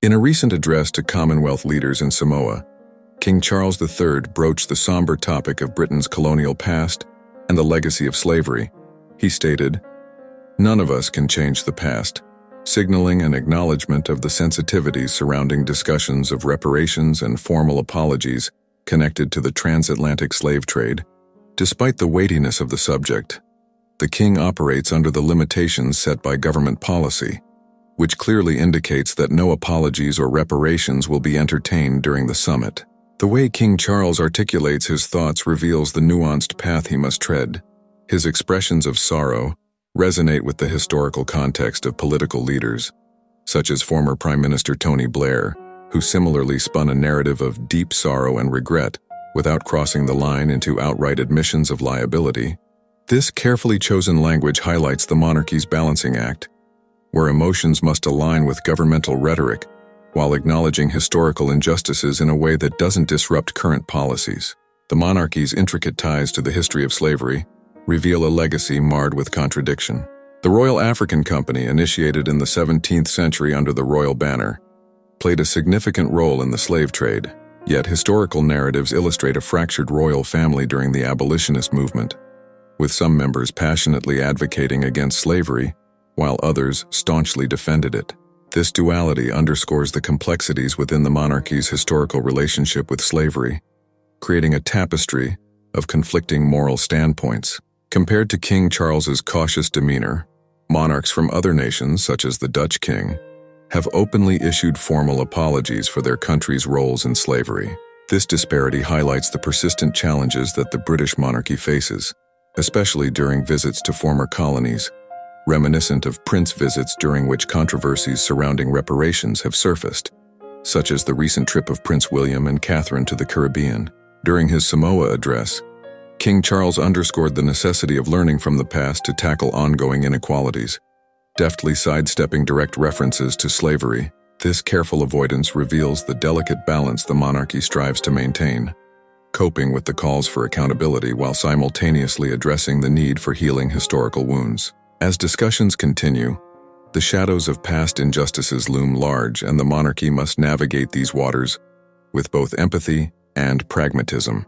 In a recent address to Commonwealth leaders in Samoa, King Charles III broached the somber topic of Britain's colonial past and the legacy of slavery. He stated, None of us can change the past, signaling an acknowledgement of the sensitivities surrounding discussions of reparations and formal apologies connected to the transatlantic slave trade. Despite the weightiness of the subject, the king operates under the limitations set by government policy, which clearly indicates that no apologies or reparations will be entertained during the summit. The way King Charles articulates his thoughts reveals the nuanced path he must tread. His expressions of sorrow resonate with the historical context of political leaders, such as former Prime Minister Tony Blair, who similarly spun a narrative of deep sorrow and regret without crossing the line into outright admissions of liability. This carefully chosen language highlights the monarchy's balancing act, where emotions must align with governmental rhetoric while acknowledging historical injustices in a way that doesn't disrupt current policies. The monarchy's intricate ties to the history of slavery reveal a legacy marred with contradiction. The Royal African Company, initiated in the 17th century under the royal banner, played a significant role in the slave trade, yet historical narratives illustrate a fractured royal family during the abolitionist movement, with some members passionately advocating against slavery, while others staunchly defended it. This duality underscores the complexities within the monarchy's historical relationship with slavery, creating a tapestry of conflicting moral standpoints. Compared to King Charles's cautious demeanor, monarchs from other nations, such as the Dutch king, have openly issued formal apologies for their country's roles in slavery. This disparity highlights the persistent challenges that the British monarchy faces, especially during visits to former colonies reminiscent of Prince visits during which controversies surrounding reparations have surfaced, such as the recent trip of Prince William and Catherine to the Caribbean. During his Samoa address, King Charles underscored the necessity of learning from the past to tackle ongoing inequalities. Deftly sidestepping direct references to slavery, this careful avoidance reveals the delicate balance the monarchy strives to maintain, coping with the calls for accountability while simultaneously addressing the need for healing historical wounds. As discussions continue, the shadows of past injustices loom large and the monarchy must navigate these waters with both empathy and pragmatism.